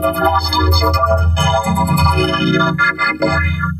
lost in your